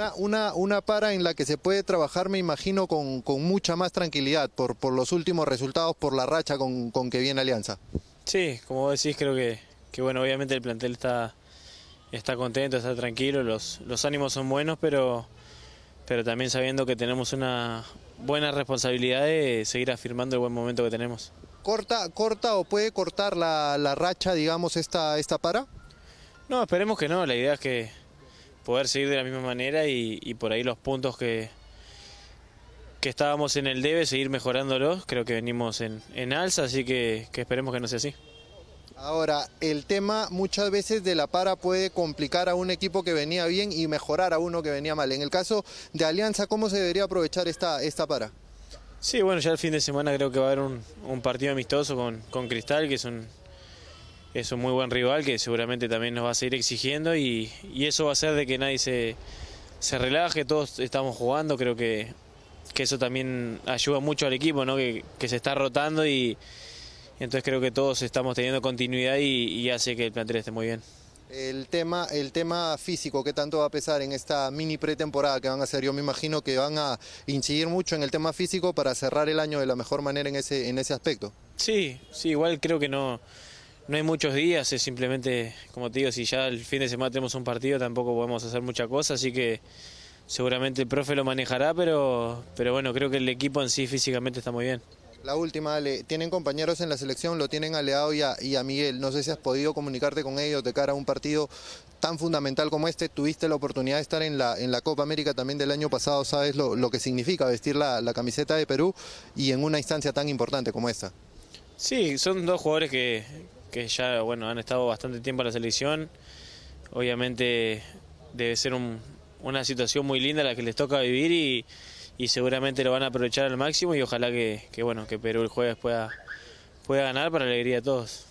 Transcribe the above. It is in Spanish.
Una, una, una para en la que se puede trabajar, me imagino, con, con mucha más tranquilidad por, por los últimos resultados, por la racha con, con que viene Alianza. Sí, como decís, creo que, que bueno, obviamente el plantel está, está contento, está tranquilo, los, los ánimos son buenos, pero, pero también sabiendo que tenemos una buena responsabilidad de seguir afirmando el buen momento que tenemos. ¿Corta, corta o puede cortar la, la racha, digamos, esta, esta para? No, esperemos que no, la idea es que poder seguir de la misma manera y, y por ahí los puntos que, que estábamos en el debe, seguir mejorándolos, creo que venimos en, en alza, así que, que esperemos que no sea así. Ahora, el tema muchas veces de la para puede complicar a un equipo que venía bien y mejorar a uno que venía mal. En el caso de Alianza, ¿cómo se debería aprovechar esta, esta para? Sí, bueno, ya el fin de semana creo que va a haber un, un partido amistoso con, con Cristal, que es un, es un muy buen rival que seguramente también nos va a seguir exigiendo y, y eso va a hacer de que nadie se, se relaje, todos estamos jugando, creo que, que eso también ayuda mucho al equipo, ¿no? que, que se está rotando y, y entonces creo que todos estamos teniendo continuidad y, y hace que el plantel esté muy bien. El tema, el tema físico, ¿qué tanto va a pesar en esta mini pretemporada que van a hacer? Yo me imagino que van a incidir mucho en el tema físico para cerrar el año de la mejor manera en ese, en ese aspecto. Sí, sí, igual creo que no, no hay muchos días, es simplemente, como te digo, si ya el fin de semana tenemos un partido tampoco podemos hacer mucha cosa, así que seguramente el profe lo manejará, pero, pero bueno, creo que el equipo en sí físicamente está muy bien. La última, Ale, tienen compañeros en la selección, lo tienen a Leao y a, y a, Miguel. No sé si has podido comunicarte con ellos de cara a un partido tan fundamental como este. Tuviste la oportunidad de estar en la, en la Copa América también del año pasado, sabes lo, lo que significa vestir la, la, camiseta de Perú y en una instancia tan importante como esta. Sí, son dos jugadores que, que ya bueno, han estado bastante tiempo en la selección. Obviamente debe ser un, una situación muy linda la que les toca vivir y y seguramente lo van a aprovechar al máximo y ojalá que, que, bueno que Perú el jueves pueda, pueda ganar para la alegría de todos.